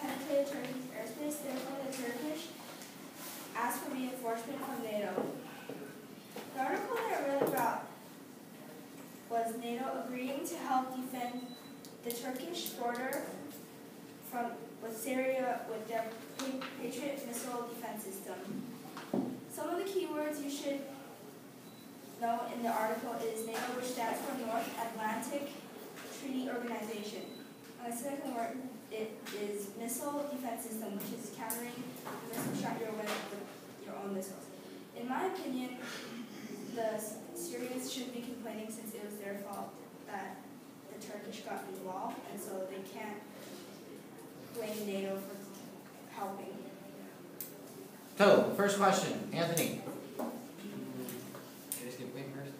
penetrated Turkey's airspace, therefore the Turkish asked for reinforcement from NATO. The article that I read about was NATO agreeing to help defend the Turkish border from with Syria with their Patriot missile defense system. Some of the keywords you should know in the article is NATO, which stands for North Atlantic Treaty Organization. The second word it is missile defense system, which is countering the missile shot your way with your own missiles. In my opinion, the Syrians shouldn't be complaining since it was their fault that the Turkish got involved, and so they can't blame NATO for helping. So, first question, Anthony. Can I just get Wayne first?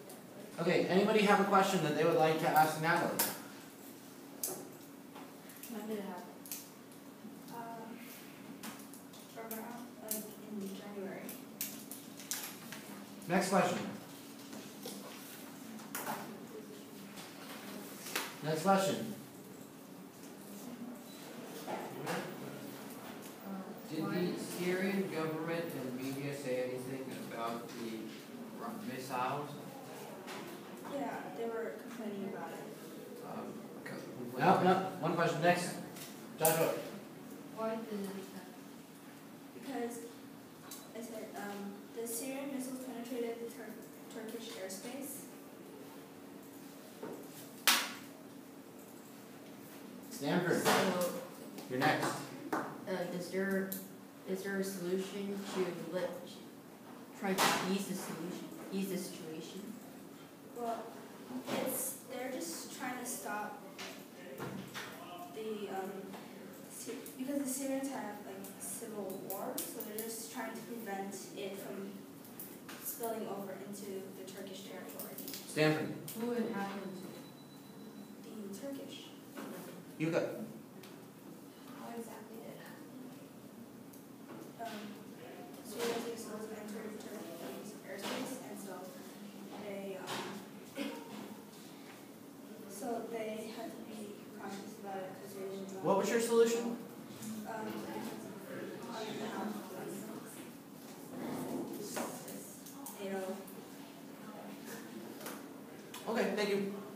Okay, anybody have a question that they would like to ask Natalie? When did it happen? Um, around, like, in January. Next question. Next question. Did the Syrian government and media say anything about the missiles? Yeah, they were complaining about it. Um, No, no, one question, next. Joshua. Why did it? Because, I said, um, the Syrian missiles penetrated the Tur- Turkish airspace. Stanford, So, you're next. uh, is there, is there a solution to let, try to ease the solution, ease the situation? Well, it's, they're just trying to stop the, um, Sy- because the Syrians have like civil war, so they're just trying to prevent it from spilling over into the Turkish territory. Stanford, Who it happened to The Turkish. you go. How exactly did it happen? Um, Syrian missiles entered Turkey's airspace, and so they, um, so they had to be cautious about it because they didn't want. What was your solution? Um, on the house, you know, Okay, thank you.